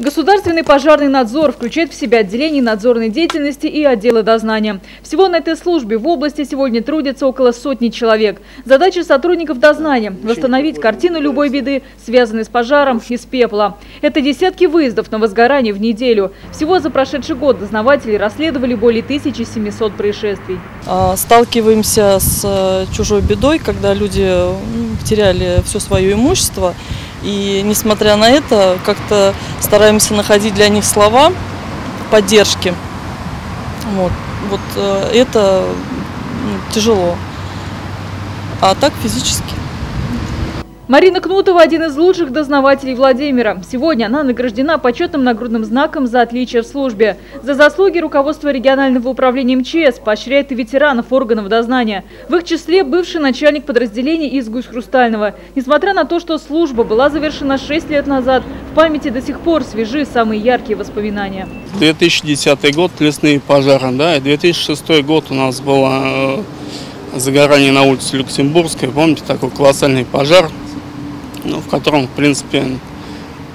Государственный пожарный надзор включает в себя отделение надзорной деятельности и отделы дознания. Всего на этой службе в области сегодня трудится около сотни человек. Задача сотрудников дознания – восстановить картину любой беды, связанной с пожаром из пепла. Это десятки выездов на возгорание в неделю. Всего за прошедший год дознаватели расследовали более 1700 происшествий. А, сталкиваемся с э, чужой бедой, когда люди теряли все свое имущество – и несмотря на это, как-то стараемся находить для них слова поддержки. Вот, вот э, это тяжело. А так физически. Марина Кнутова – один из лучших дознавателей Владимира. Сегодня она награждена почетным нагрудным знаком за отличие в службе. За заслуги руководство регионального управления МЧС поощряет и ветеранов органов дознания. В их числе бывший начальник подразделения из Гусь-Хрустального. Несмотря на то, что служба была завершена 6 лет назад, в памяти до сих пор свежи самые яркие воспоминания. 2010 год – лесные пожары, да, и 2006 год у нас было э, загорание на улице Люксембургской. Помните, такой колоссальный пожар – ну, в котором, в принципе,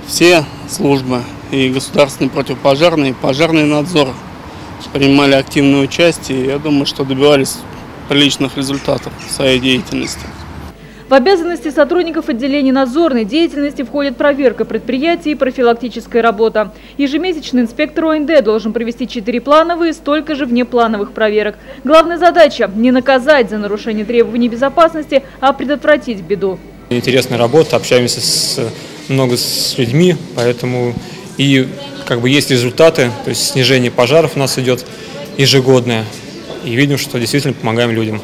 все службы и государственный противопожарный, и пожарный надзор принимали активное участие. И я думаю, что добивались приличных результатов в своей деятельности. В обязанности сотрудников отделения надзорной деятельности входит проверка предприятий и профилактическая работа. Ежемесячно инспектор ОНД должен провести 4 плановые столько же внеплановых проверок. Главная задача – не наказать за нарушение требований безопасности, а предотвратить беду. Интересная работа, общаемся с, много с людьми, поэтому и как бы есть результаты, то есть снижение пожаров у нас идет ежегодное, и видим, что действительно помогаем людям.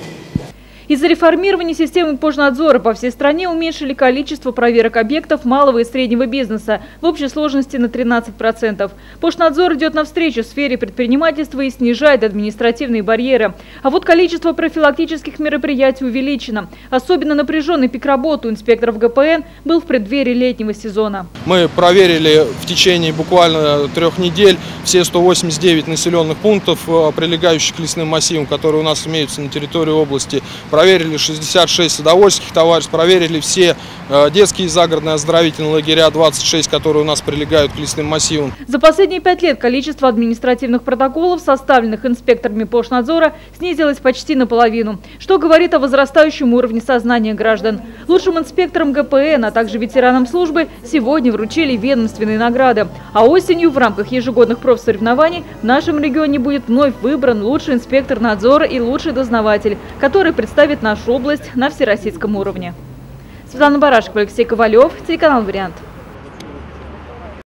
Из-за реформирования системы пожнадзора по всей стране уменьшили количество проверок объектов малого и среднего бизнеса в общей сложности на 13%. Пожнадзор идет навстречу сфере предпринимательства и снижает административные барьеры. А вот количество профилактических мероприятий увеличено. Особенно напряженный пик работы у инспекторов ГПН был в преддверии летнего сезона. Мы проверили в течение буквально трех недель все 189 населенных пунктов, э, прилегающих к лесным массивам, которые у нас имеются на территории области проверили 66 удовольствийских товариществ, проверили все э, детские загородные оздоровительные лагеря, 26, которые у нас прилегают к лесным массивам. За последние пять лет количество административных протоколов, составленных инспекторами Пошнадзора, снизилось почти наполовину, что говорит о возрастающем уровне сознания граждан. Лучшим инспекторам ГПН, а также ветеранам службы сегодня вручили ведомственные награды. А осенью в рамках ежегодных профсоревнований в нашем регионе будет вновь выбран лучший инспектор надзора и лучший дознаватель, который представит представит нашу область на всероссийском уровне. Светлана Барашкова, Алексей Ковалев, телеканал «Вариант».